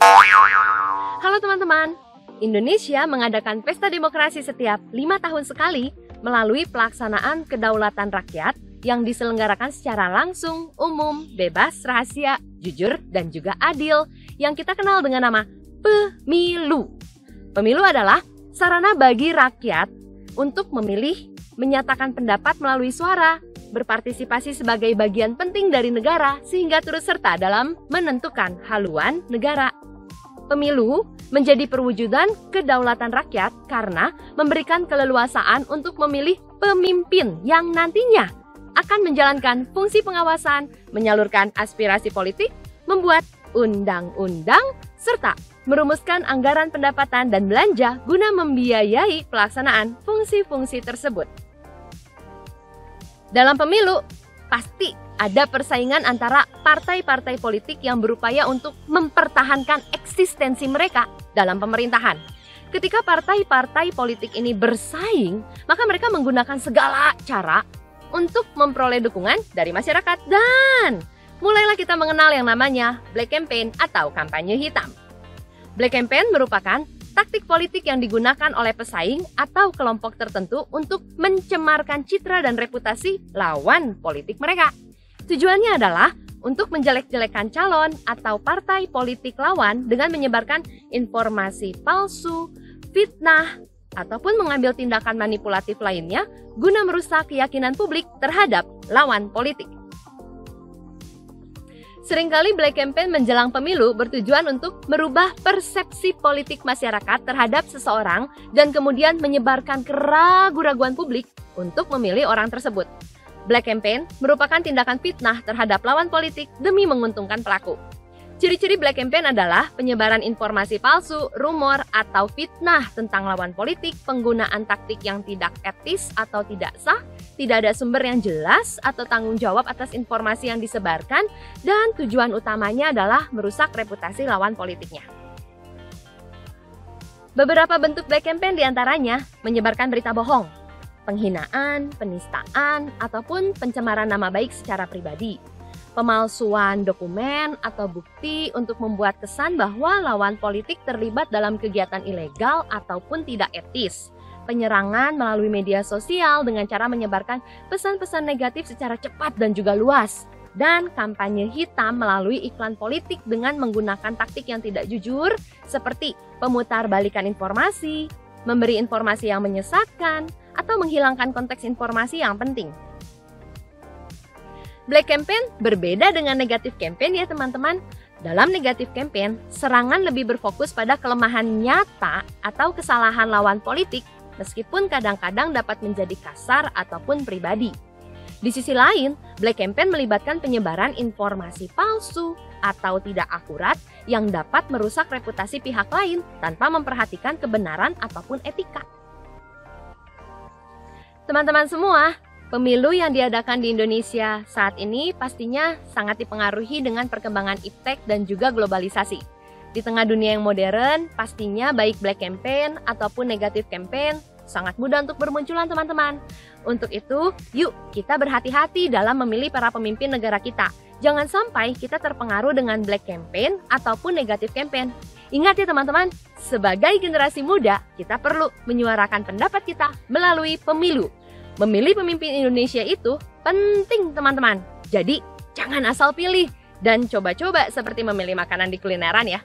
Halo teman-teman, Indonesia mengadakan pesta demokrasi setiap lima tahun sekali melalui pelaksanaan kedaulatan rakyat yang diselenggarakan secara langsung, umum, bebas, rahasia, jujur, dan juga adil yang kita kenal dengan nama pemilu. Pemilu adalah sarana bagi rakyat untuk memilih, menyatakan pendapat melalui suara, berpartisipasi sebagai bagian penting dari negara sehingga turut serta dalam menentukan haluan negara. Pemilu menjadi perwujudan kedaulatan rakyat karena memberikan keleluasaan untuk memilih pemimpin yang nantinya akan menjalankan fungsi pengawasan, menyalurkan aspirasi politik, membuat undang-undang, serta merumuskan anggaran pendapatan dan belanja guna membiayai pelaksanaan fungsi-fungsi tersebut. Dalam pemilu, pasti ada persaingan antara partai-partai politik yang berupaya untuk mempertahankan eksistensi mereka dalam pemerintahan. Ketika partai-partai politik ini bersaing, maka mereka menggunakan segala cara untuk memperoleh dukungan dari masyarakat dan mulailah kita mengenal yang namanya black campaign atau kampanye hitam. Black campaign merupakan taktik politik yang digunakan oleh pesaing atau kelompok tertentu untuk mencemarkan citra dan reputasi lawan politik mereka. Tujuannya adalah untuk menjelek-jelekan calon atau partai politik lawan dengan menyebarkan informasi palsu, fitnah, ataupun mengambil tindakan manipulatif lainnya guna merusak keyakinan publik terhadap lawan politik. Seringkali Black Campaign menjelang pemilu bertujuan untuk merubah persepsi politik masyarakat terhadap seseorang dan kemudian menyebarkan keraguan-raguan publik untuk memilih orang tersebut. Black Campaign merupakan tindakan fitnah terhadap lawan politik demi menguntungkan pelaku. Ciri-ciri Black Campaign adalah penyebaran informasi palsu, rumor, atau fitnah tentang lawan politik, penggunaan taktik yang tidak etis atau tidak sah, tidak ada sumber yang jelas atau tanggung jawab atas informasi yang disebarkan, dan tujuan utamanya adalah merusak reputasi lawan politiknya. Beberapa bentuk Black Campaign di antaranya menyebarkan berita bohong, penghinaan, penistaan, ataupun pencemaran nama baik secara pribadi. Pemalsuan dokumen atau bukti untuk membuat kesan bahwa lawan politik terlibat dalam kegiatan ilegal ataupun tidak etis. Penyerangan melalui media sosial dengan cara menyebarkan pesan-pesan negatif secara cepat dan juga luas. Dan kampanye hitam melalui iklan politik dengan menggunakan taktik yang tidak jujur seperti pemutar balikan informasi, memberi informasi yang menyesatkan, atau menghilangkan konteks informasi yang penting. Black campaign berbeda dengan negatif campaign ya teman-teman. Dalam negatif campaign, serangan lebih berfokus pada kelemahan nyata atau kesalahan lawan politik meskipun kadang-kadang dapat menjadi kasar ataupun pribadi. Di sisi lain, black campaign melibatkan penyebaran informasi palsu atau tidak akurat yang dapat merusak reputasi pihak lain tanpa memperhatikan kebenaran ataupun etika. Teman-teman semua, pemilu yang diadakan di Indonesia saat ini pastinya sangat dipengaruhi dengan perkembangan iptek dan juga globalisasi. Di tengah dunia yang modern, pastinya baik black campaign ataupun negatif campaign sangat mudah untuk bermunculan teman-teman. Untuk itu, yuk kita berhati-hati dalam memilih para pemimpin negara kita. Jangan sampai kita terpengaruh dengan black campaign ataupun negatif campaign. Ingat ya teman-teman, sebagai generasi muda, kita perlu menyuarakan pendapat kita melalui pemilu Memilih pemimpin Indonesia itu penting teman-teman. Jadi jangan asal pilih dan coba-coba seperti memilih makanan di kulineran ya.